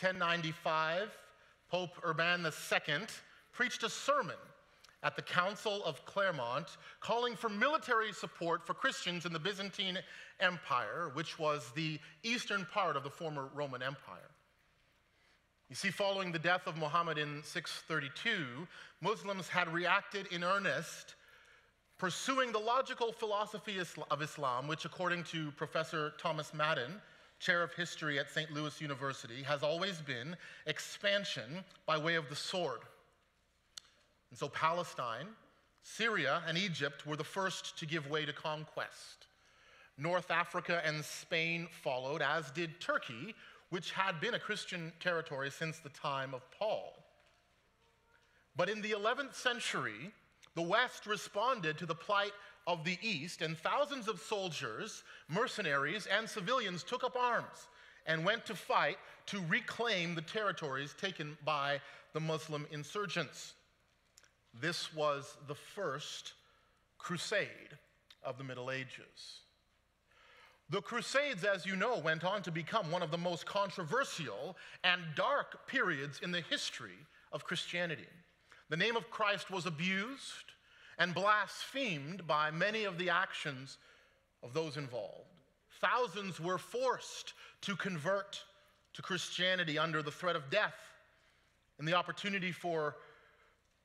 1095, Pope Urban II preached a sermon at the Council of Clermont calling for military support for Christians in the Byzantine Empire, which was the eastern part of the former Roman Empire. You see, following the death of Muhammad in 632, Muslims had reacted in earnest, pursuing the logical philosophy of Islam, which, according to Professor Thomas Madden, chair of history at St. Louis University, has always been expansion by way of the sword. And so Palestine, Syria, and Egypt were the first to give way to conquest. North Africa and Spain followed, as did Turkey, which had been a Christian territory since the time of Paul. But in the 11th century, the West responded to the plight of the East, and thousands of soldiers, mercenaries, and civilians took up arms and went to fight to reclaim the territories taken by the Muslim insurgents. This was the first crusade of the Middle Ages. The Crusades, as you know, went on to become one of the most controversial and dark periods in the history of Christianity. The name of Christ was abused and blasphemed by many of the actions of those involved. Thousands were forced to convert to Christianity under the threat of death and the opportunity for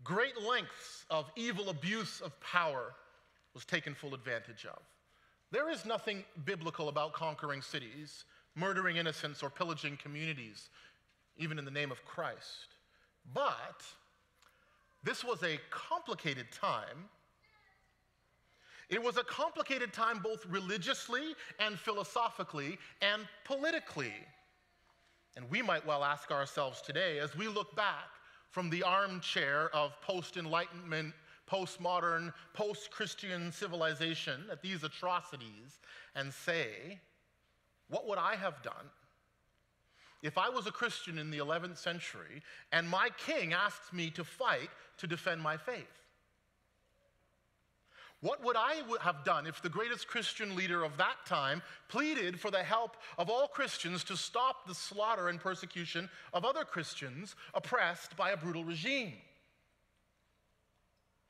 great lengths of evil abuse of power was taken full advantage of. There is nothing biblical about conquering cities, murdering innocents, or pillaging communities, even in the name of Christ. But this was a complicated time. It was a complicated time both religiously and philosophically and politically. And we might well ask ourselves today, as we look back from the armchair of post Enlightenment postmodern, post Christian civilization at these atrocities and say, What would I have done if I was a Christian in the 11th century and my king asked me to fight to defend my faith? What would I have done if the greatest Christian leader of that time pleaded for the help of all Christians to stop the slaughter and persecution of other Christians oppressed by a brutal regime?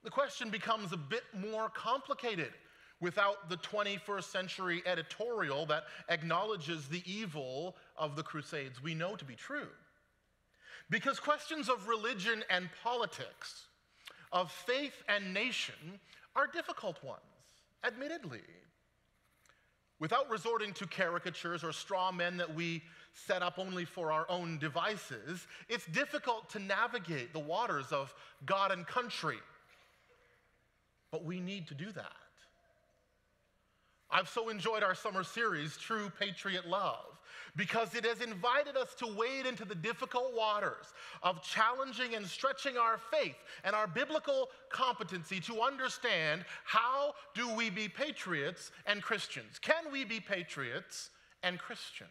The question becomes a bit more complicated without the 21st century editorial that acknowledges the evil of the Crusades we know to be true. Because questions of religion and politics, of faith and nation, are difficult ones, admittedly. Without resorting to caricatures or straw men that we set up only for our own devices, it's difficult to navigate the waters of God and country but we need to do that. I've so enjoyed our summer series, True Patriot Love, because it has invited us to wade into the difficult waters of challenging and stretching our faith and our biblical competency to understand how do we be patriots and Christians? Can we be patriots and Christians?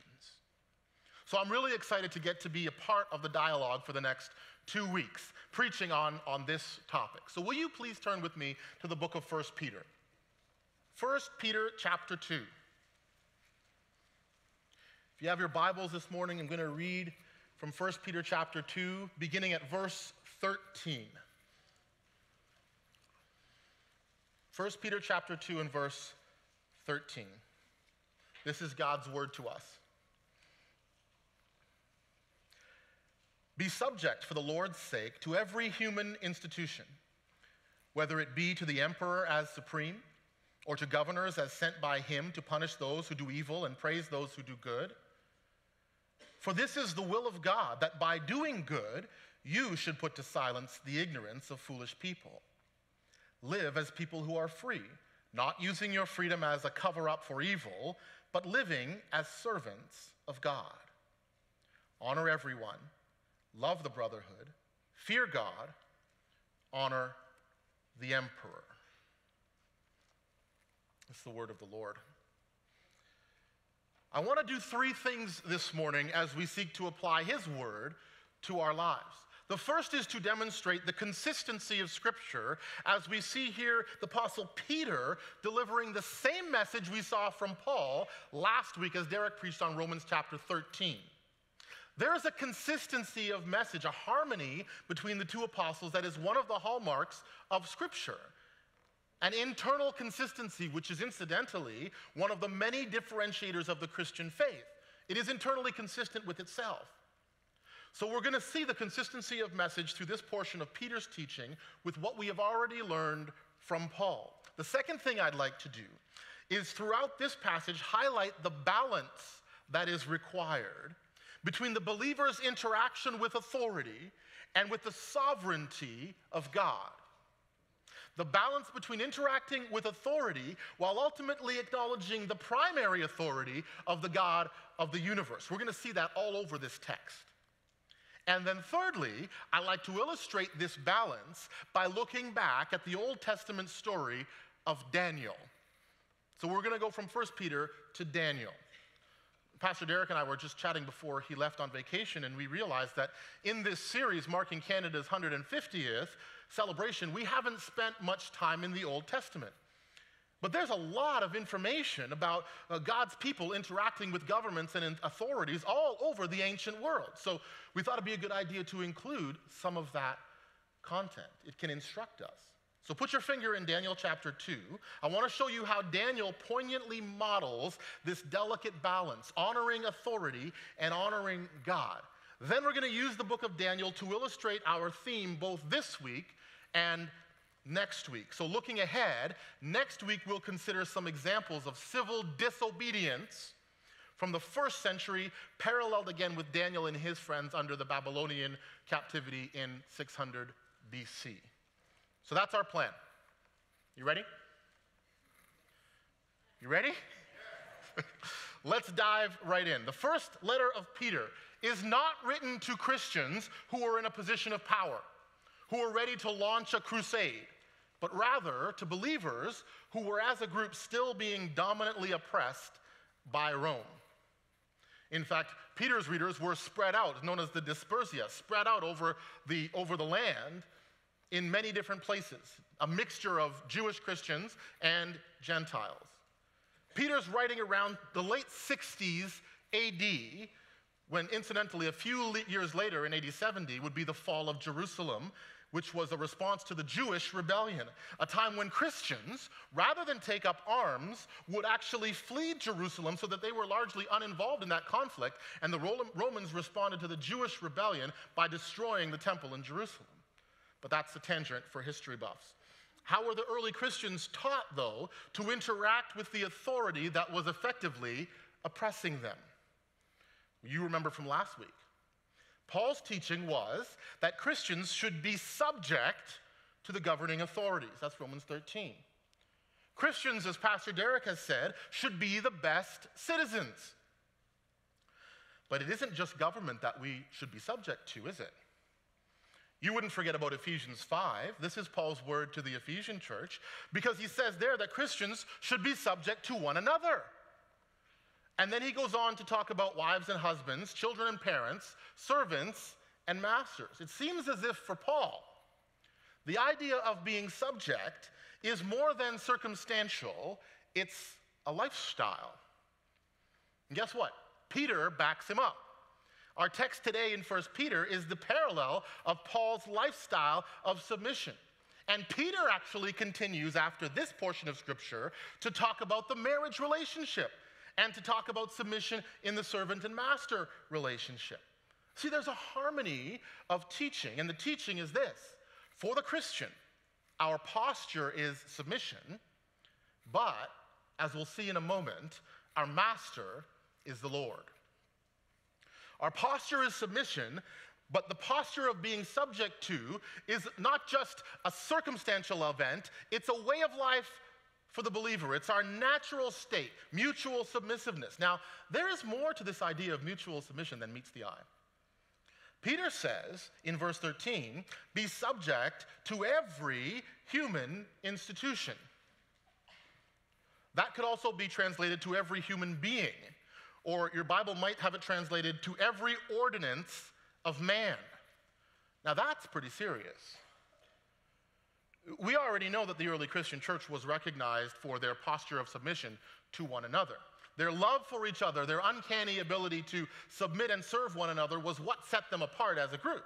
So I'm really excited to get to be a part of the dialogue for the next two weeks preaching on, on this topic. So, will you please turn with me to the book of 1 Peter? 1 Peter chapter 2. If you have your Bibles this morning, I'm going to read from 1 Peter chapter 2, beginning at verse 13. 1 Peter chapter 2 and verse 13. This is God's word to us. Be subject for the Lord's sake to every human institution, whether it be to the emperor as supreme, or to governors as sent by him to punish those who do evil and praise those who do good. For this is the will of God, that by doing good, you should put to silence the ignorance of foolish people. Live as people who are free, not using your freedom as a cover up for evil, but living as servants of God. Honor everyone love the brotherhood, fear God, honor the emperor. It's the word of the Lord. I want to do three things this morning as we seek to apply his word to our lives. The first is to demonstrate the consistency of Scripture as we see here the Apostle Peter delivering the same message we saw from Paul last week as Derek preached on Romans chapter 13. There is a consistency of message, a harmony between the two apostles that is one of the hallmarks of Scripture. An internal consistency, which is incidentally one of the many differentiators of the Christian faith. It is internally consistent with itself. So, we're going to see the consistency of message through this portion of Peter's teaching with what we have already learned from Paul. The second thing I'd like to do is throughout this passage highlight the balance that is required between the believer's interaction with authority and with the sovereignty of God. The balance between interacting with authority while ultimately acknowledging the primary authority of the God of the universe. We're going to see that all over this text. And then, thirdly, I like to illustrate this balance by looking back at the Old Testament story of Daniel. So we're going to go from 1 Peter to Daniel. Pastor Derek and I were just chatting before he left on vacation, and we realized that in this series marking Canada's 150th celebration, we haven't spent much time in the Old Testament. But there's a lot of information about uh, God's people interacting with governments and authorities all over the ancient world. So we thought it'd be a good idea to include some of that content. It can instruct us. So put your finger in Daniel chapter 2. I want to show you how Daniel poignantly models this delicate balance, honoring authority and honoring God. Then we're going to use the book of Daniel to illustrate our theme both this week and next week. So, looking ahead, next week we'll consider some examples of civil disobedience from the first century, paralleled again with Daniel and his friends under the Babylonian captivity in 600 BC. So that's our plan. You ready? You ready? Let's dive right in. The first letter of Peter is not written to Christians who are in a position of power, who were ready to launch a crusade, but rather to believers who were, as a group, still being dominantly oppressed by Rome. In fact, Peter's readers were spread out, known as the dispersia, spread out over the, over the land in many different places, a mixture of Jewish Christians and Gentiles. Peter's writing around the late 60s AD, when incidentally, a few years later in AD 70 would be the fall of Jerusalem, which was a response to the Jewish rebellion, a time when Christians, rather than take up arms, would actually flee Jerusalem so that they were largely uninvolved in that conflict, and the Romans responded to the Jewish rebellion by destroying the temple in Jerusalem. But that's a tangent for history buffs. How were the early Christians taught, though, to interact with the authority that was effectively oppressing them? You remember from last week. Paul's teaching was that Christians should be subject to the governing authorities. That's Romans 13. Christians, as Pastor Derek has said, should be the best citizens. But it isn't just government that we should be subject to, is it? You wouldn't forget about Ephesians 5. This is Paul's word to the Ephesian church because he says there that Christians should be subject to one another. And then he goes on to talk about wives and husbands, children and parents, servants and masters. It seems as if for Paul, the idea of being subject is more than circumstantial, it's a lifestyle. And guess what? Peter backs him up. Our text today in 1 Peter is the parallel of Paul's lifestyle of submission. And Peter actually continues after this portion of scripture to talk about the marriage relationship and to talk about submission in the servant and master relationship. See, there's a harmony of teaching, and the teaching is this for the Christian, our posture is submission, but as we'll see in a moment, our master is the Lord. Our posture is submission, but the posture of being subject to is not just a circumstantial event, it's a way of life for the believer. It's our natural state, mutual submissiveness. Now, there is more to this idea of mutual submission than meets the eye. Peter says in verse 13, be subject to every human institution. That could also be translated to every human being or your Bible might have it translated to every ordinance of man. Now that's pretty serious. We already know that the early Christian church was recognized for their posture of submission to one another. Their love for each other, their uncanny ability to submit and serve one another was what set them apart as a group.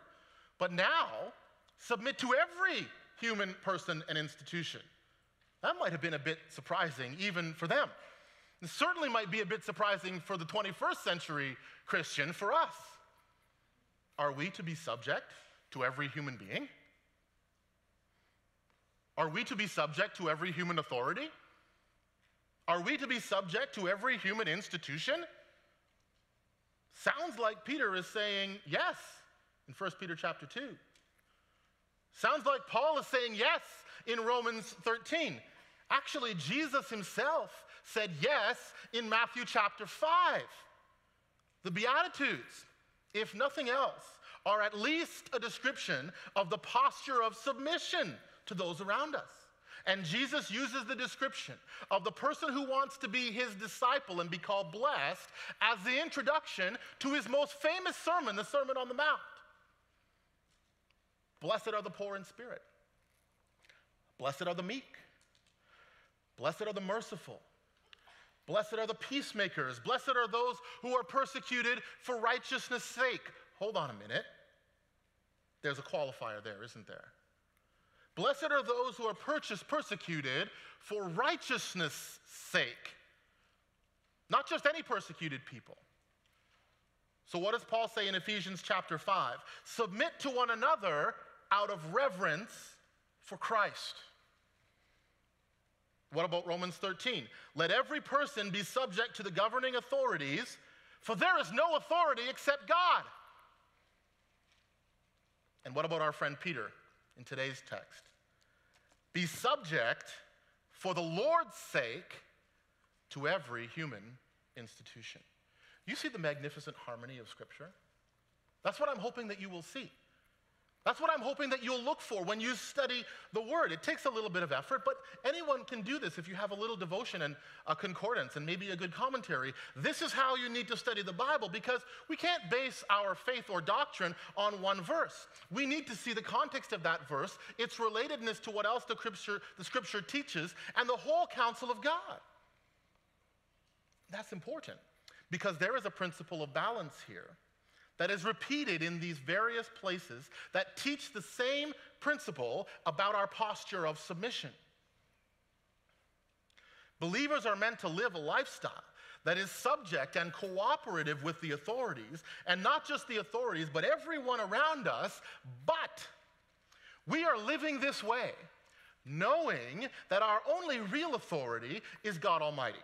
But now, submit to every human person and institution. That might have been a bit surprising even for them. It certainly might be a bit surprising for the 21st century Christian, for us. Are we to be subject to every human being? Are we to be subject to every human authority? Are we to be subject to every human institution? Sounds like Peter is saying yes in 1 Peter chapter 2. Sounds like Paul is saying yes in Romans 13. Actually, Jesus himself said yes in Matthew chapter 5. The Beatitudes, if nothing else, are at least a description of the posture of submission to those around us. And Jesus uses the description of the person who wants to be his disciple and be called blessed as the introduction to his most famous sermon, the Sermon on the Mount. Blessed are the poor in spirit. Blessed are the meek. Blessed are the merciful. Blessed are the peacemakers. Blessed are those who are persecuted for righteousness' sake. Hold on a minute. There's a qualifier there, isn't there? Blessed are those who are purchased, persecuted for righteousness' sake. Not just any persecuted people. So, what does Paul say in Ephesians chapter 5? Submit to one another out of reverence for Christ. What about Romans 13? Let every person be subject to the governing authorities, for there is no authority except God. And what about our friend Peter in today's text? Be subject for the Lord's sake to every human institution. You see the magnificent harmony of Scripture? That's what I'm hoping that you will see. That's what I'm hoping that you'll look for when you study the Word. It takes a little bit of effort, but anyone can do this if you have a little devotion and a concordance and maybe a good commentary. This is how you need to study the Bible because we can't base our faith or doctrine on one verse. We need to see the context of that verse, its relatedness to what else the Scripture, the scripture teaches, and the whole counsel of God. That's important because there is a principle of balance here that is repeated in these various places that teach the same principle about our posture of submission. Believers are meant to live a lifestyle that is subject and cooperative with the authorities, and not just the authorities, but everyone around us. But we are living this way, knowing that our only real authority is God Almighty.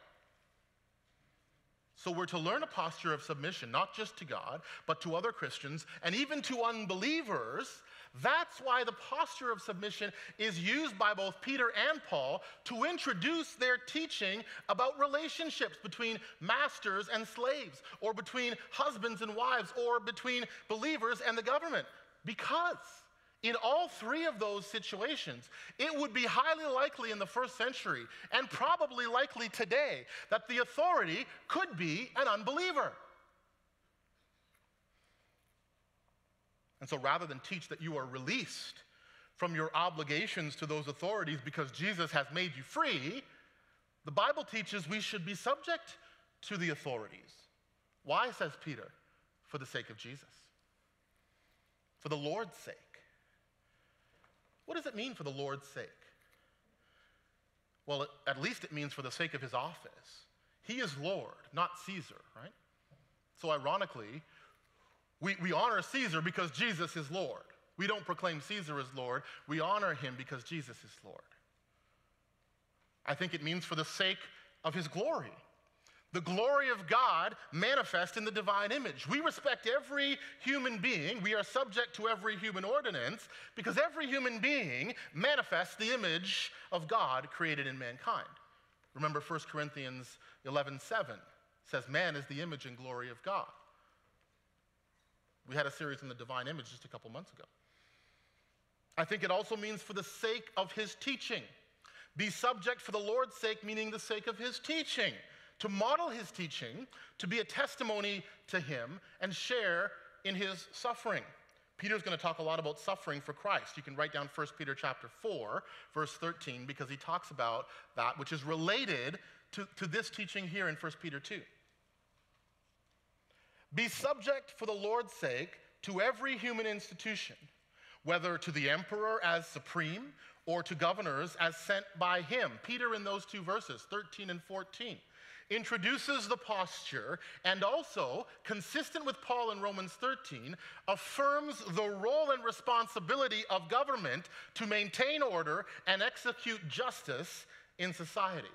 So we're to learn a posture of submission, not just to God, but to other Christians and even to unbelievers. That's why the posture of submission is used by both Peter and Paul to introduce their teaching about relationships between masters and slaves, or between husbands and wives, or between believers and the government. Because in all three of those situations, it would be highly likely in the first century, and probably likely today, that the authority could be an unbeliever. And so rather than teach that you are released from your obligations to those authorities because Jesus has made you free, the Bible teaches we should be subject to the authorities. Why, says Peter? For the sake of Jesus, for the Lord's sake. What does it mean for the Lord's sake? Well, at least it means for the sake of his office. He is Lord, not Caesar, right? So, ironically, we, we honor Caesar because Jesus is Lord. We don't proclaim Caesar as Lord, we honor him because Jesus is Lord. I think it means for the sake of his glory the glory of God manifest in the divine image. We respect every human being. We are subject to every human ordinance because every human being manifests the image of God created in mankind. Remember 1 Corinthians 11 7 says, Man is the image and glory of God. We had a series on the divine image just a couple months ago. I think it also means for the sake of his teaching. Be subject for the Lord's sake, meaning the sake of his teaching to model his teaching, to be a testimony to him, and share in his suffering. Peter's going to talk a lot about suffering for Christ. You can write down 1 Peter chapter 4, verse 13, because he talks about that, which is related to, to this teaching here in 1 Peter 2. Be subject for the Lord's sake to every human institution, whether to the emperor as supreme or to governors as sent by him. Peter, in those two verses, 13 and 14, introduces the posture and also, consistent with Paul in Romans 13, affirms the role and responsibility of government to maintain order and execute justice in society,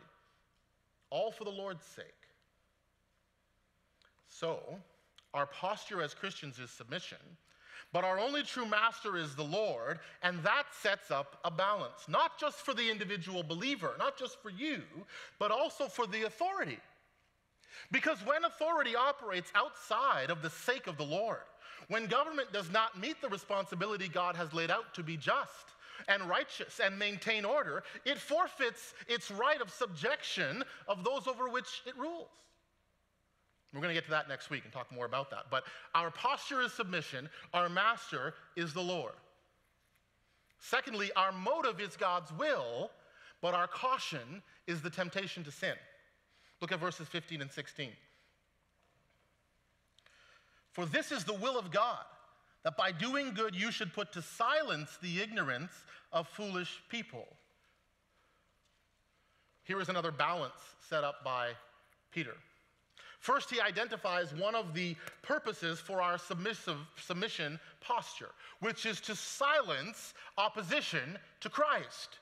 all for the Lord's sake. So, our posture as Christians is submission but our only true master is the Lord, and that sets up a balance, not just for the individual believer, not just for you, but also for the authority. Because when authority operates outside of the sake of the Lord, when government does not meet the responsibility God has laid out to be just and righteous and maintain order, it forfeits its right of subjection of those over which it rules. We're going to get to that next week and talk more about that. But our posture is submission, our master is the Lord. Secondly, our motive is God's will, but our caution is the temptation to sin. Look at verses 15 and 16. For this is the will of God, that by doing good you should put to silence the ignorance of foolish people. Here is another balance set up by Peter. First, he identifies one of the purposes for our submissive submission posture, which is to silence opposition to Christ.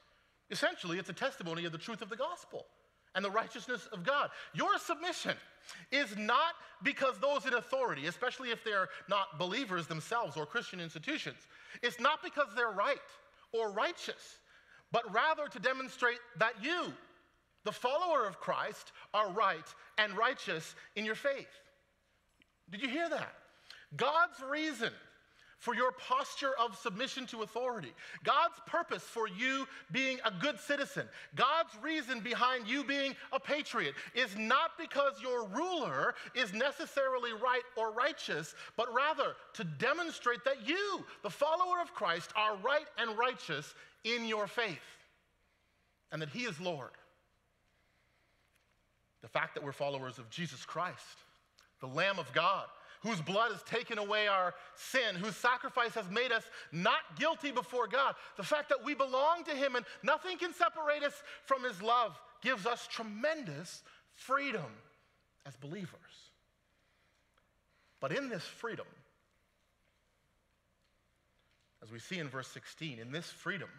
Essentially, it's a testimony of the truth of the gospel and the righteousness of God. Your submission is not because those in authority, especially if they're not believers themselves or Christian institutions, it's not because they're right or righteous, but rather to demonstrate that you, the follower of Christ, are right and righteous in your faith. Did you hear that? God's reason for your posture of submission to authority, God's purpose for you being a good citizen, God's reason behind you being a patriot is not because your ruler is necessarily right or righteous, but rather to demonstrate that you, the follower of Christ, are right and righteous in your faith and that He is Lord. The fact that we're followers of Jesus Christ, the Lamb of God, whose blood has taken away our sin, whose sacrifice has made us not guilty before God. The fact that we belong to Him and nothing can separate us from His love gives us tremendous freedom as believers. But in this freedom, as we see in verse 16, in this freedom,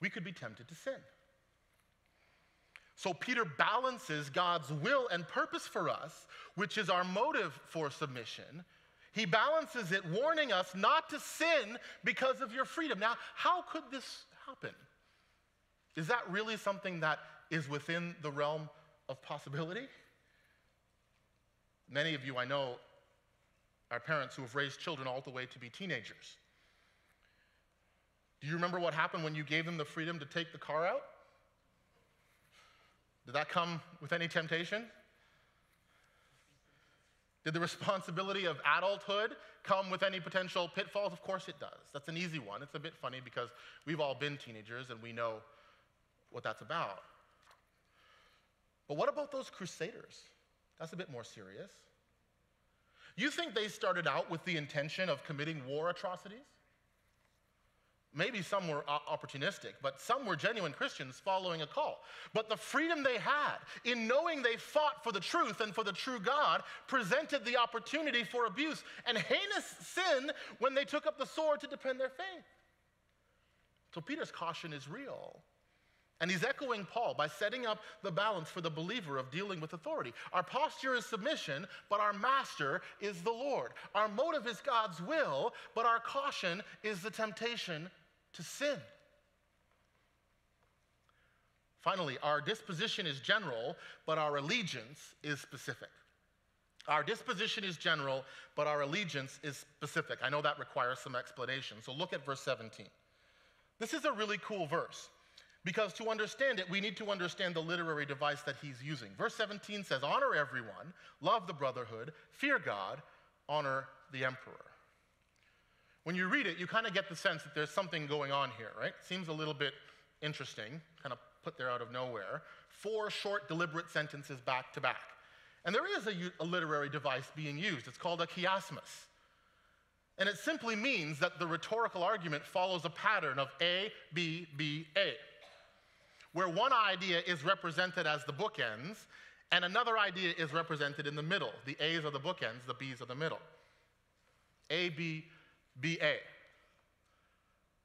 we could be tempted to sin. So Peter balances God's will and purpose for us, which is our motive for submission. He balances it, warning us not to sin because of your freedom. Now, how could this happen? Is that really something that is within the realm of possibility? Many of you I know are parents who have raised children all the way to be teenagers. Do you remember what happened when you gave them the freedom to take the car out? Did that come with any temptation? Did the responsibility of adulthood come with any potential pitfalls? Of course it does. That's an easy one. It's a bit funny because we've all been teenagers and we know what that's about. But what about those crusaders? That's a bit more serious. You think they started out with the intention of committing war atrocities? Maybe some were opportunistic, but some were genuine Christians following a call. But the freedom they had in knowing they fought for the truth and for the true God presented the opportunity for abuse and heinous sin when they took up the sword to defend their faith. So Peter's caution is real. And he's echoing Paul by setting up the balance for the believer of dealing with authority. Our posture is submission, but our master is the Lord. Our motive is God's will, but our caution is the temptation to sin. Finally, our disposition is general, but our allegiance is specific. Our disposition is general, but our allegiance is specific. I know that requires some explanation. So look at verse 17. This is a really cool verse because to understand it, we need to understand the literary device that he's using. Verse 17 says, Honor everyone, love the brotherhood, fear God, honor the emperor. When you read it, you kind of get the sense that there's something going on here, right? Seems a little bit interesting, kind of put there out of nowhere. four short, deliberate sentences back to back. And there is a, a literary device being used. It's called a chiasmus. And it simply means that the rhetorical argument follows a pattern of A, B, B, A, where one idea is represented as the bookends, and another idea is represented in the middle. The A's are the bookends, the B's are the middle. A, B, B, A.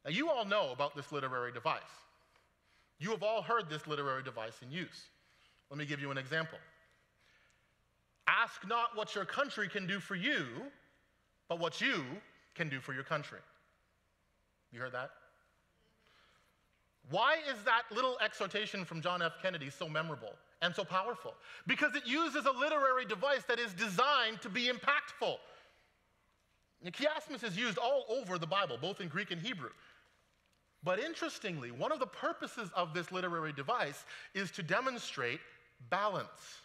Now, you all know about this literary device. You have all heard this literary device in use. Let me give you an example. Ask not what your country can do for you, but what you can do for your country. You heard that? Why is that little exhortation from John F. Kennedy so memorable and so powerful? Because it uses a literary device that is designed to be impactful. Chiasmus is used all over the Bible, both in Greek and Hebrew. But interestingly, one of the purposes of this literary device is to demonstrate balance.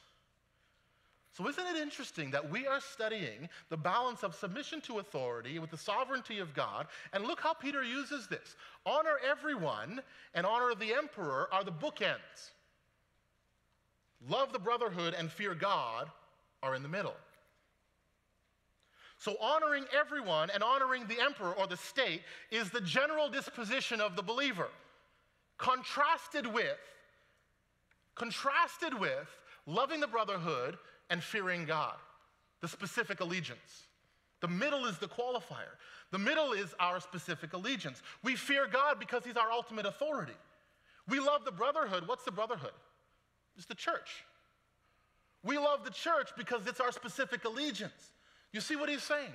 So, isn't it interesting that we are studying the balance of submission to authority with the sovereignty of God? And look how Peter uses this honor everyone and honor the emperor are the bookends. Love the brotherhood and fear God are in the middle. So, honoring everyone and honoring the emperor or the state is the general disposition of the believer. Contrasted with, contrasted with loving the brotherhood and fearing God, the specific allegiance. The middle is the qualifier. The middle is our specific allegiance. We fear God because He's our ultimate authority. We love the brotherhood. What's the brotherhood? It's the church. We love the church because it's our specific allegiance. You see what he's saying?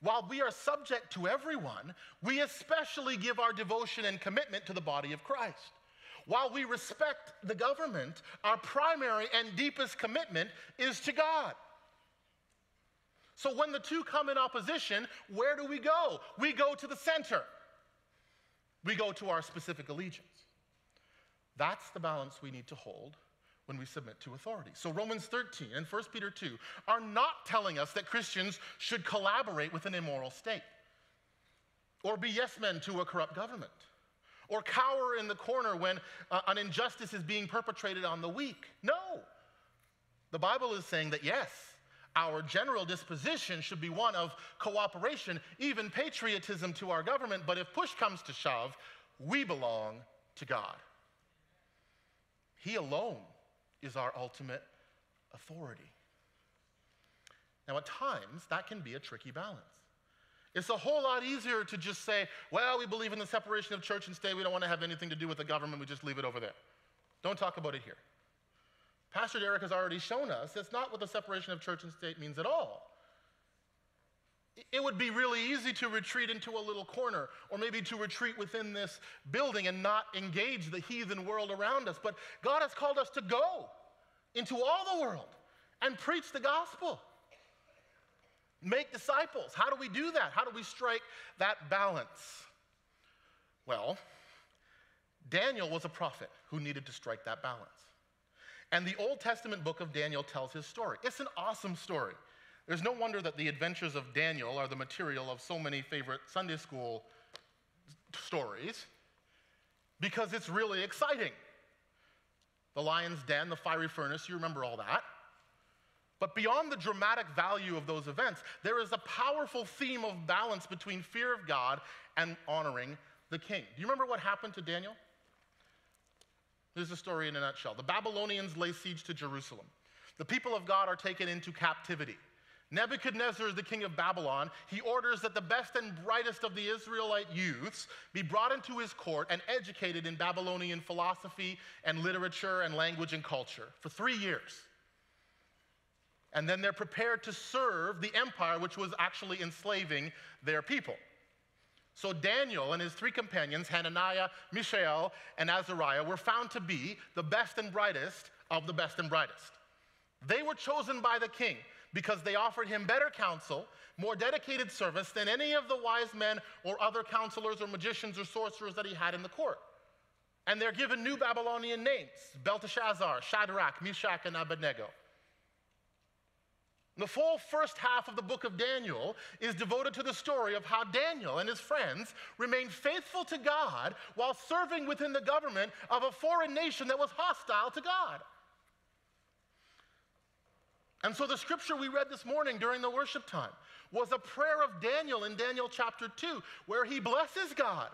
While we are subject to everyone, we especially give our devotion and commitment to the body of Christ. While we respect the government, our primary and deepest commitment is to God. So when the two come in opposition, where do we go? We go to the center. We go to our specific allegiance. That's the balance we need to hold when we submit to authority. So Romans 13 and 1 Peter 2 are not telling us that Christians should collaborate with an immoral state or be yes men to a corrupt government or cower in the corner when uh, an injustice is being perpetrated on the weak. No. The Bible is saying that yes, our general disposition should be one of cooperation, even patriotism to our government, but if push comes to shove, we belong to God. He alone is our ultimate authority. Now, at times, that can be a tricky balance. It's a whole lot easier to just say, well, we believe in the separation of church and state. We don't want to have anything to do with the government. We just leave it over there. Don't talk about it here. Pastor Derek has already shown us that's not what the separation of church and state means at all. It would be really easy to retreat into a little corner or maybe to retreat within this building and not engage the heathen world around us. But God has called us to go into all the world and preach the gospel. Make disciples. How do we do that? How do we strike that balance? Well, Daniel was a prophet who needed to strike that balance. And the Old Testament book of Daniel tells his story. It's an awesome story. There's no wonder that the adventures of Daniel are the material of so many favorite Sunday school stories because it's really exciting. The lion's den, the fiery furnace, you remember all that. But beyond the dramatic value of those events, there is a powerful theme of balance between fear of God and honoring the king. Do you remember what happened to Daniel? Here's the story in a nutshell. The Babylonians lay siege to Jerusalem. The people of God are taken into captivity. Nebuchadnezzar is the king of Babylon. He orders that the best and brightest of the Israelite youths be brought into his court and educated in Babylonian philosophy and literature and language and culture for three years. And then they're prepared to serve the empire, which was actually enslaving their people. So Daniel and his three companions, Hananiah, Mishael, and Azariah, were found to be the best and brightest of the best and brightest. They were chosen by the king because they offered him better counsel, more dedicated service than any of the wise men or other counselors or magicians or sorcerers that he had in the court. And they're given new Babylonian names Belteshazzar, Shadrach, Meshach, and Abednego. The full first half of the book of Daniel is devoted to the story of how Daniel and his friends remained faithful to God while serving within the government of a foreign nation that was hostile to God. And so the scripture we read this morning during the worship time was a prayer of Daniel in Daniel chapter 2, where he blesses God,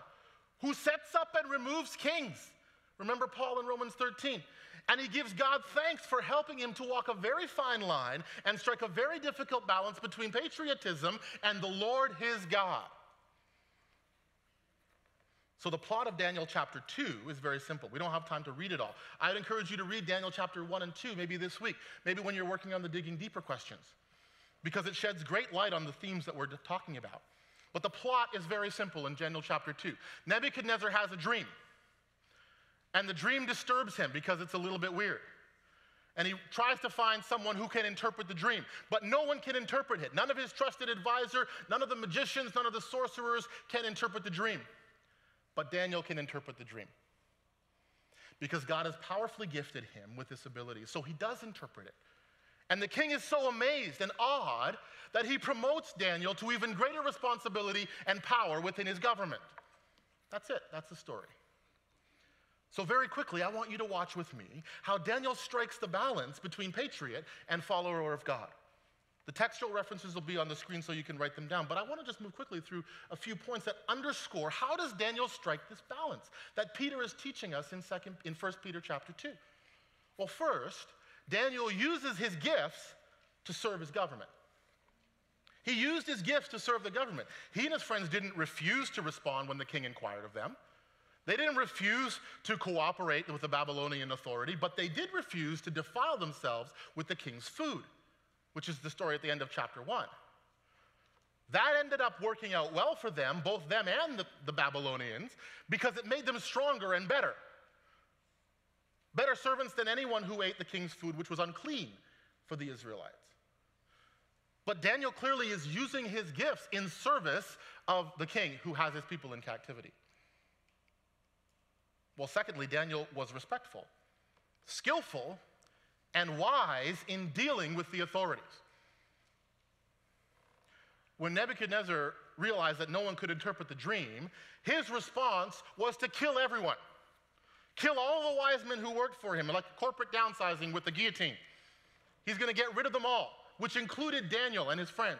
who sets up and removes kings. Remember Paul in Romans 13. And he gives God thanks for helping him to walk a very fine line and strike a very difficult balance between patriotism and the Lord his God. So, the plot of Daniel chapter 2 is very simple. We don't have time to read it all. I'd encourage you to read Daniel chapter 1 and 2 maybe this week, maybe when you're working on the digging deeper questions, because it sheds great light on the themes that we're talking about. But the plot is very simple in Daniel chapter 2. Nebuchadnezzar has a dream. And the dream disturbs him because it's a little bit weird. And he tries to find someone who can interpret the dream, but no one can interpret it. None of his trusted advisor, none of the magicians, none of the sorcerers can interpret the dream. But Daniel can interpret the dream because God has powerfully gifted him with this ability. So he does interpret it. And the king is so amazed and awed that he promotes Daniel to even greater responsibility and power within his government. That's it, that's the story. So, very quickly, I want you to watch with me how Daniel strikes the balance between patriot and follower of God. The textual references will be on the screen so you can write them down, but I want to just move quickly through a few points that underscore how does Daniel strike this balance that Peter is teaching us in, second, in 1 Peter chapter 2. Well, first, Daniel uses his gifts to serve his government. He used his gifts to serve the government. He and his friends didn't refuse to respond when the king inquired of them. They didn't refuse to cooperate with the Babylonian authority, but they did refuse to defile themselves with the king's food, which is the story at the end of chapter 1. That ended up working out well for them, both them and the, the Babylonians, because it made them stronger and better. Better servants than anyone who ate the king's food, which was unclean for the Israelites. But Daniel clearly is using his gifts in service of the king who has his people in captivity. Well, secondly, Daniel was respectful, skillful, and wise in dealing with the authorities. When Nebuchadnezzar realized that no one could interpret the dream, his response was to kill everyone. Kill all the wise men who worked for him, like corporate downsizing with the guillotine. He's going to get rid of them all, which included Daniel and his friends.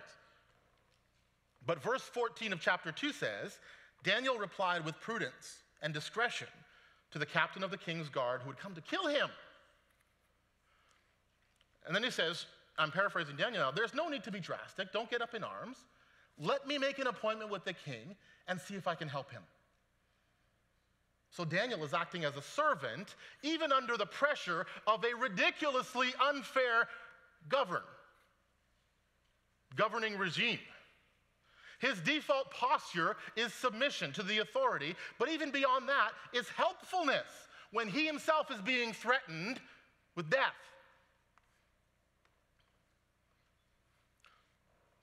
But verse 14 of chapter 2 says Daniel replied with prudence and discretion to the captain of the king's guard who had come to kill him. And then he says, I'm paraphrasing Daniel now, there's no need to be drastic. Don't get up in arms. Let me make an appointment with the king and see if I can help him. So Daniel is acting as a servant, even under the pressure of a ridiculously unfair govern, governing regime. His default posture is submission to the authority, but even beyond that is helpfulness when he himself is being threatened with death.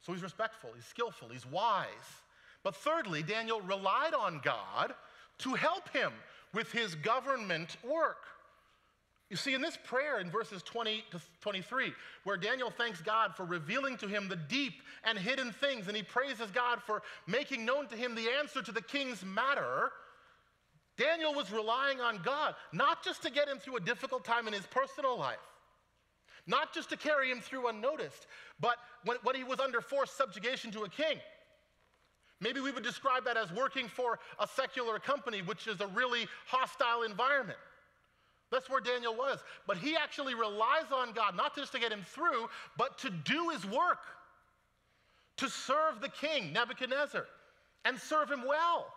So he's respectful, he's skillful, he's wise. But thirdly, Daniel relied on God to help him with his government work. You see, in this prayer in verses 20 to 23, where Daniel thanks God for revealing to him the deep and hidden things, and he praises God for making known to him the answer to the king's matter, Daniel was relying on God, not just to get him through a difficult time in his personal life, not just to carry him through unnoticed, but when, when he was under forced subjugation to a king. Maybe we would describe that as working for a secular company, which is a really hostile environment. That's where Daniel was. But he actually relies on God, not just to get him through, but to do his work, to serve the king, Nebuchadnezzar, and serve him well.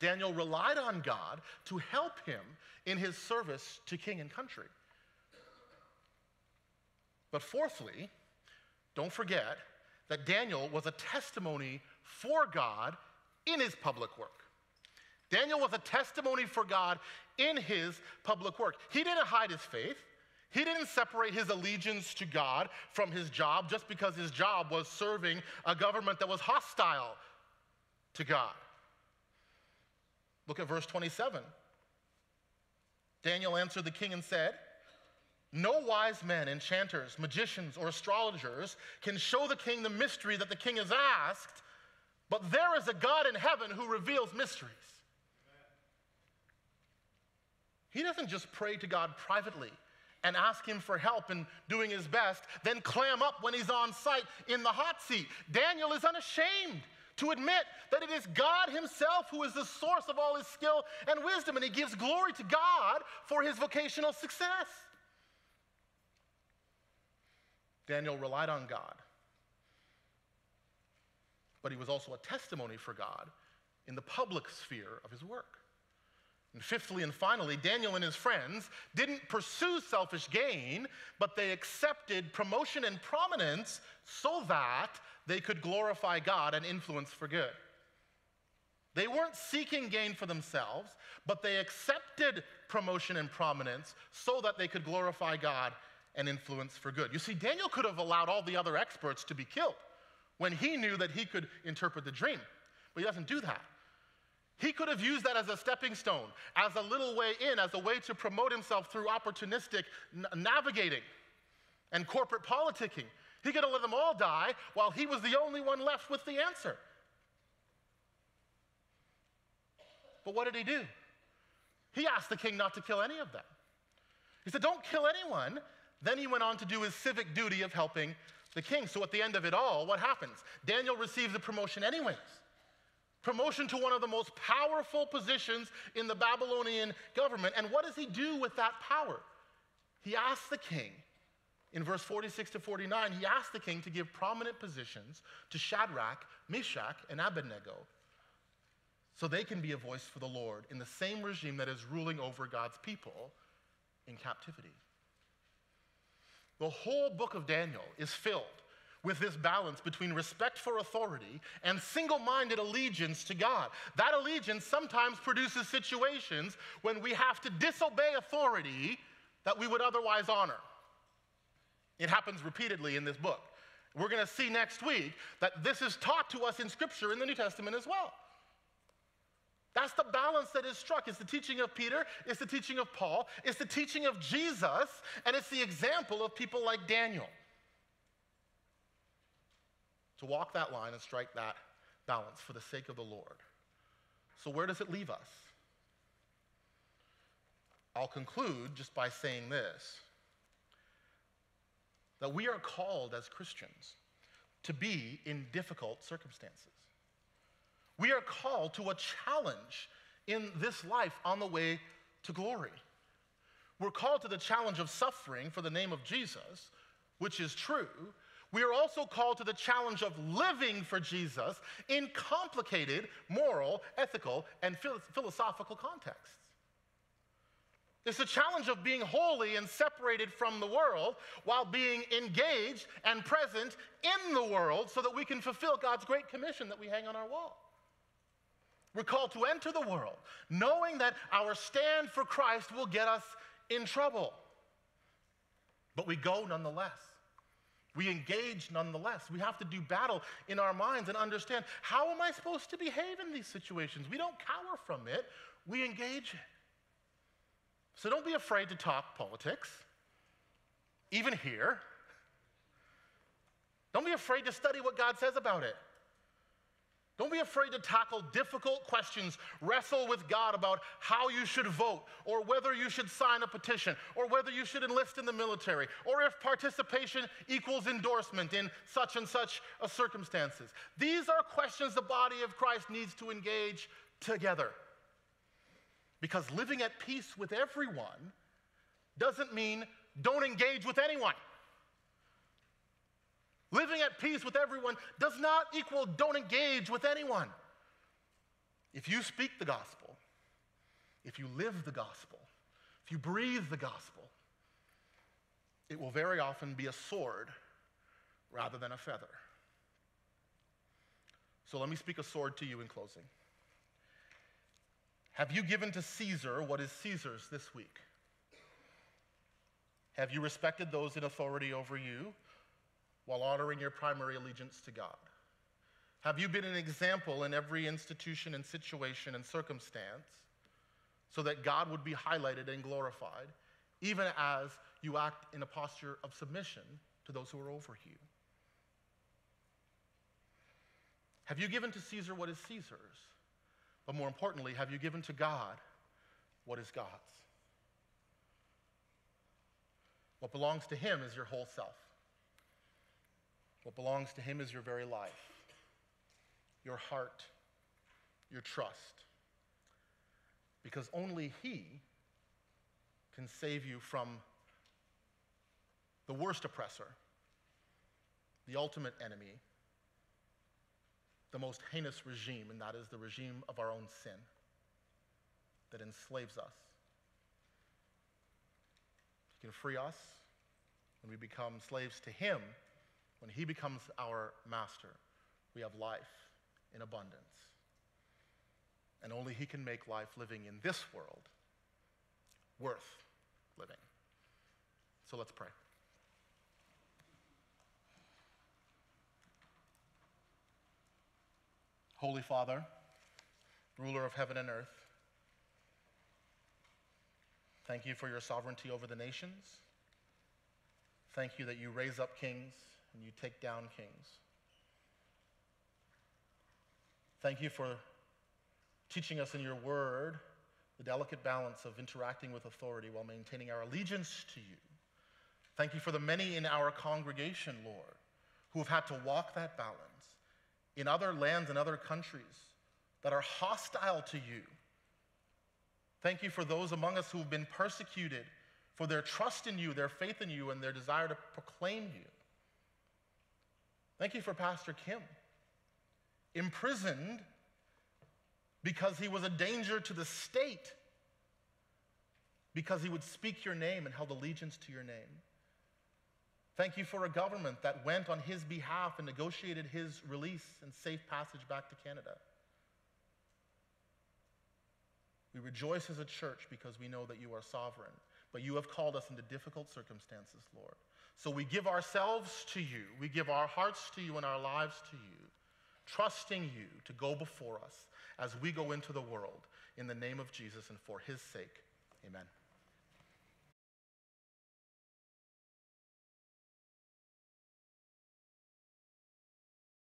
Daniel relied on God to help him in his service to king and country. But fourthly, don't forget that Daniel was a testimony for God in his public work. Daniel was a testimony for God in his public work. He didn't hide his faith. He didn't separate his allegiance to God from his job just because his job was serving a government that was hostile to God. Look at verse 27. Daniel answered the king and said, No wise men, enchanters, magicians, or astrologers can show the king the mystery that the king has asked, but there is a God in heaven who reveals mysteries. He doesn't just pray to God privately and ask him for help in doing his best, then clam up when he's on site in the hot seat. Daniel is unashamed to admit that it is God himself who is the source of all his skill and wisdom, and he gives glory to God for his vocational success. Daniel relied on God, but he was also a testimony for God in the public sphere of his work. And fifthly and finally, Daniel and his friends didn't pursue selfish gain, but they accepted promotion and prominence so that they could glorify God and influence for good. They weren't seeking gain for themselves, but they accepted promotion and prominence so that they could glorify God and influence for good. You see, Daniel could have allowed all the other experts to be killed when he knew that he could interpret the dream, but he doesn't do that. He could have used that as a stepping stone, as a little way in, as a way to promote himself through opportunistic navigating and corporate politicking. He could have let them all die while he was the only one left with the answer. But what did he do? He asked the king not to kill any of them. He said, Don't kill anyone. Then he went on to do his civic duty of helping the king. So at the end of it all, what happens? Daniel receives a promotion anyways. Promotion to one of the most powerful positions in the Babylonian government. And what does he do with that power? He asks the king, in verse 46 to 49, he asks the king to give prominent positions to Shadrach, Meshach, and Abednego so they can be a voice for the Lord in the same regime that is ruling over God's people in captivity. The whole book of Daniel is filled with this balance between respect for authority and single minded allegiance to God. That allegiance sometimes produces situations when we have to disobey authority that we would otherwise honor. It happens repeatedly in this book. We're going to see next week that this is taught to us in Scripture in the New Testament as well. That's the balance that is struck. It's the teaching of Peter, it's the teaching of Paul, it's the teaching of Jesus, and it's the example of people like Daniel. To walk that line and strike that balance for the sake of the Lord. So, where does it leave us? I'll conclude just by saying this that we are called as Christians to be in difficult circumstances. We are called to a challenge in this life on the way to glory. We're called to the challenge of suffering for the name of Jesus, which is true. We are also called to the challenge of living for Jesus in complicated moral, ethical, and philosophical contexts. It's the challenge of being holy and separated from the world while being engaged and present in the world so that we can fulfill God's great commission that we hang on our wall. We're called to enter the world, knowing that our stand for Christ will get us in trouble. But we go nonetheless. We engage nonetheless. We have to do battle in our minds and understand how am I supposed to behave in these situations? We don't cower from it, we engage it. So don't be afraid to talk politics, even here. Don't be afraid to study what God says about it. Don't be afraid to tackle difficult questions. Wrestle with God about how you should vote, or whether you should sign a petition, or whether you should enlist in the military, or if participation equals endorsement in such and such circumstances. These are questions the body of Christ needs to engage together. Because living at peace with everyone doesn't mean don't engage with anyone. Living at peace with everyone does not equal don't engage with anyone. If you speak the gospel, if you live the gospel, if you breathe the gospel, it will very often be a sword rather than a feather. So let me speak a sword to you in closing. Have you given to Caesar what is Caesar's this week? Have you respected those in authority over you while honoring your primary allegiance to God? Have you been an example in every institution and situation and circumstance so that God would be highlighted and glorified, even as you act in a posture of submission to those who are over you. Have you given to Caesar what is Caesar's? But more importantly, have you given to God what is God's? What belongs to Him is your whole self. What belongs to Him is your very life, your heart, your trust. Because only He can save you from the worst oppressor, the ultimate enemy, the most heinous regime, and that is the regime of our own sin that enslaves us. He can free us when we become slaves to Him, when He becomes our master. We have life in abundance. And only He can make life living in this world worth living. So let's pray. Holy Father, ruler of heaven and earth, thank you for your sovereignty over the nations. Thank you that you raise up kings and you take down kings. Thank you for teaching us in your word the delicate balance of interacting with authority while maintaining our allegiance to you. Thank you for the many in our congregation, Lord, who have had to walk that balance in other lands and other countries that are hostile to you. Thank you for those among us who've been persecuted for their trust in you, their faith in you, and their desire to proclaim you. Thank you for Pastor Lim, imprisoned because he was a danger to the state, because he would speak your name and held allegiance to your name. Thank you for a government that went on his behalf and negotiated his release and safe passage back to Canada. We rejoice as a church because we know that you are sovereign, but you have called us into difficult circumstances, Lord. So we give ourselves to you, we give our hearts to you and our lives to you, trusting you to go before us as we go into the world in the name of Jesus and for his sake. Amen.